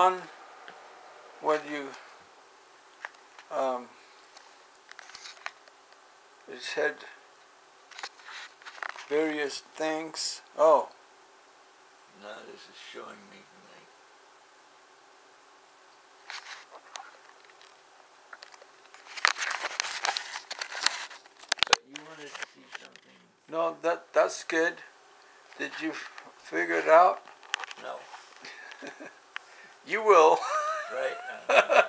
on when you um, it said various things. Oh, No, this is showing me you wanted to see something? no, that that's good. Did you f- figure it out? No, You will. right?